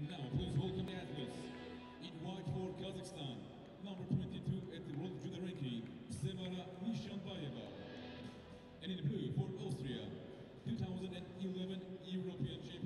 And now, please welcome the athletes. In white for Kazakhstan, number 22 at the World Junior Ranking, Sevara Nishanbayeva. And in blue for Austria, 2011 European champion,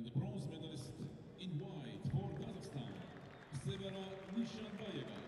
And the bronze medalist in white for Kazakhstan, Sevara Nishanbayeva.